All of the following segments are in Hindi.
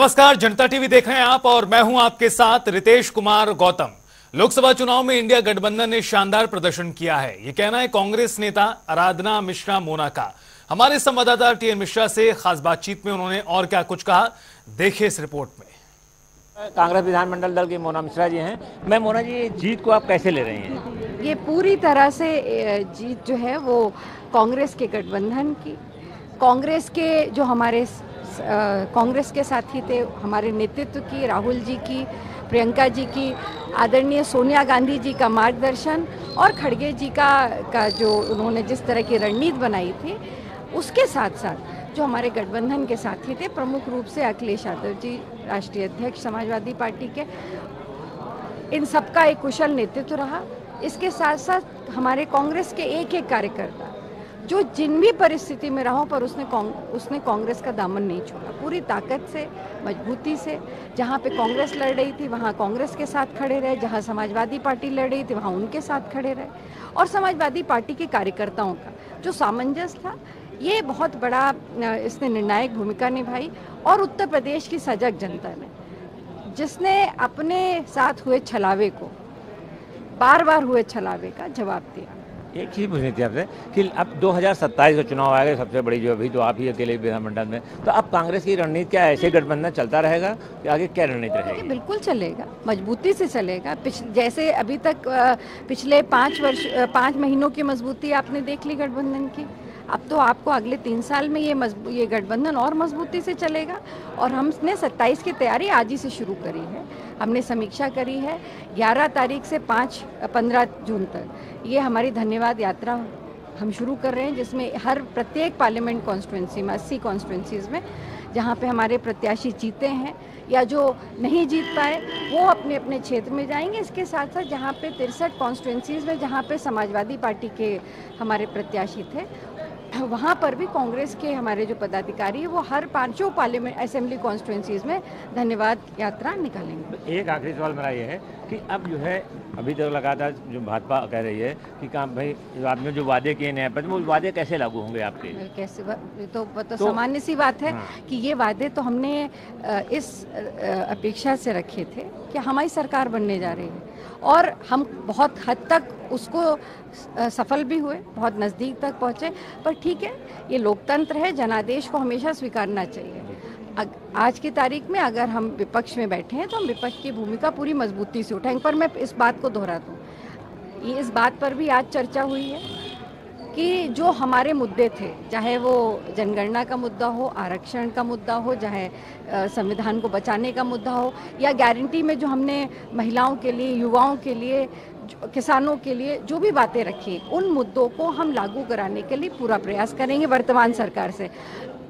नमस्कार जनता टीवी देख रहे हैं आप और मैं हूँ आपके साथ रितेश कुमार गौतम। लोकसभा चुनाव में इंडिया गठबंधन ने शानदार प्रदर्शन किया है। ये कहना है कांग्रेस नेता आराधना मिश्रा मोना का। हमारे संवाददाता टीएन मिश्रा से खास बातचीत में उन्होंने और क्या कुछ कहा देखिए इस रिपोर्ट में। कांग्रेस विधानमंडल दल के मोना मिश्रा जी हैं। मैं मोना जी जीत को आप कैसे ले रहे हैं? ये पूरी तरह से जीत जो है वो कांग्रेस के गठबंधन की कांग्रेस के जो हमारे कांग्रेस के साथी थे, हमारे नेतृत्व की, राहुल जी की, प्रियंका जी की, आदरणीय सोनिया गांधी जी का मार्गदर्शन और खड़गे जी का का जो उन्होंने जिस तरह की रणनीति बनाई थी, उसके साथ साथ जो हमारे गठबंधन के साथी थे, प्रमुख रूप से अखिलेश यादव जी, राष्ट्रीय अध्यक्ष, समाजवादी पार्टी के, इन सबका एक कुशल नेतृत्व रहा। इसके साथ साथ हमारे कांग्रेस के एक एक कार्यकर्ता जो जिन भी परिस्थिति में रहो पर उसने कांग, उसने कांग्रेस का दामन नहीं छोड़ा। पूरी ताकत से मजबूती से जहाँ पे कांग्रेस लड़ रही थी वहाँ कांग्रेस के साथ खड़े रहे जहाँ समाजवादी पार्टी लड़ रही थी वहाँ उनके साथ खड़े रहे। और समाजवादी पार्टी के कार्यकर्ताओं का जो सामंजस्य था ये बहुत बड़ा इसने निर्णायक भूमिका निभाई। और उत्तर प्रदेश की सजग जनता ने जिसने अपने साथ हुए छलावे को बार बार हुए छलावे का जवाब दिया। एक चीज़ पूछनी थी आपसे कि अब 2027 का चुनाव आएगा सबसे बड़ी जो अभी तो आप ही अकेले विधानमंडल में। तो अब कांग्रेस की रणनीति क्या ऐसे गठबंधन चलता रहेगा कि आगे क्या रणनीति रहेगी? बिल्कुल चलेगा मजबूती से चलेगा। जैसे अभी तक पिछले पाँच वर्ष पाँच महीनों की मजबूती आपने देख ली गठबंधन की। अब तो आपको अगले तीन साल में ये मजबू, ये गठबंधन और मजबूती से चलेगा और हमने 27 की तैयारी आज ही से शुरू करी है। हमने समीक्षा करी है 11 तारीख से 5 15 जून तक। ये हमारी धन्यवाद यात्रा हम शुरू कर रहे हैं, जिसमें हर प्रत्येक पार्लियामेंट कॉन्स्टिट्यूंसी में, अस्सी कॉन्स्टिट्यूंसीज में, जहाँ पे हमारे प्रत्याशी जीते हैं या जो नहीं जीत पाए, वो अपने अपने क्षेत्र में जाएँगे। इसके साथ साथ जहाँ पे तिरसठ कॉन्स्टिट्यूंसीज में, जहाँ पे समाजवादी पार्टी के हमारे प्रत्याशी थे वहाँ पर भी कांग्रेस के हमारे जो पदाधिकारी है वो हर पाँचों पार्लियामेंट असेंबली कॉन्स्टिट्यूंसीज में धन्यवाद यात्रा निकालेंगे। एक आखिरी सवाल मेरा ये है कि अब जो है अभी तक लगातार जो भाजपा कह रही है कि काम भाई जो आपने जो वादे किए नए पद में वो वादे कैसे लागू होंगे आपके कैसे तो, तो, तो- सामान्य सी बात है हाँ। कि ये वादे तो हमने इस अपेक्षा से रखे थे कि हमारी सरकार बनने जा रही है। और हम बहुत हद तक उसको सफल भी हुए, बहुत नज़दीक तक पहुँचे। पर ठीक है, ये लोकतंत्र है, जनादेश को हमेशा स्वीकारना चाहिए। आज की तारीख में अगर हम विपक्ष में बैठे हैं तो हम विपक्ष की भूमिका पूरी मजबूती से उठाएँगे। पर मैं इस बात को दोहरा दूँ। इस बात पर भी आज चर्चा हुई है। कि जो हमारे मुद्दे थे, चाहे वो जनगणना का मुद्दा हो, आरक्षण का मुद्दा हो, चाहे संविधान को बचाने का मुद्दा हो, या गारंटी में जो हमने महिलाओं के लिए, युवाओं के लिए किसानों के लिए जो भी बातें रखी, उन मुद्दों को हम लागू कराने के लिए पूरा प्रयास करेंगे वर्तमान सरकार से।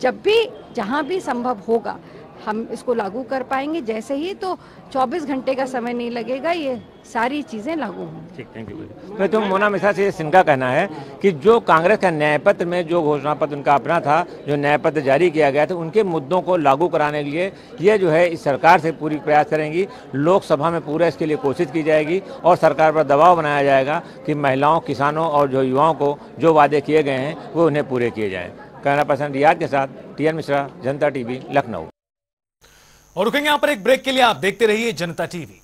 जब भी, जहाँ भी संभव होगा हम इसको लागू कर पाएँगे। जैसे ही तो 24 घंटे का समय नहीं लगेगा, ये सारी चीज़ें लागू होंगी। यू तो मोना मिश्रा से इनका कहना है कि जो कांग्रेस का न्याय पत्र में जो घोषणा पत्र उनका अपना था, जो न्याय पत्र जारी किया गया था, उनके मुद्दों को लागू कराने के लिए ये जो है इस सरकार से पूरी प्रयास करेंगी। लोकसभा में पूरा इसके लिए कोशिश की जाएगी और सरकार पर दबाव बनाया जाएगा कि महिलाओं, किसानों और जो युवाओं को जो वादे किए गए हैं, वो उन्हें पूरे किए जाएँ। कैमरा पर्सन रियाज के साथ टीएन मिश्रा, जनता टीवी, लखनऊ। और रुकेंगे यहाँ पर एक ब्रेक के लिए। आप देखते रहिए जनता टीवी।